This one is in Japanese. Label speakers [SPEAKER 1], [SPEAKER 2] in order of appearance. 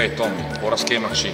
[SPEAKER 1] Ok Tommy, ora schema C.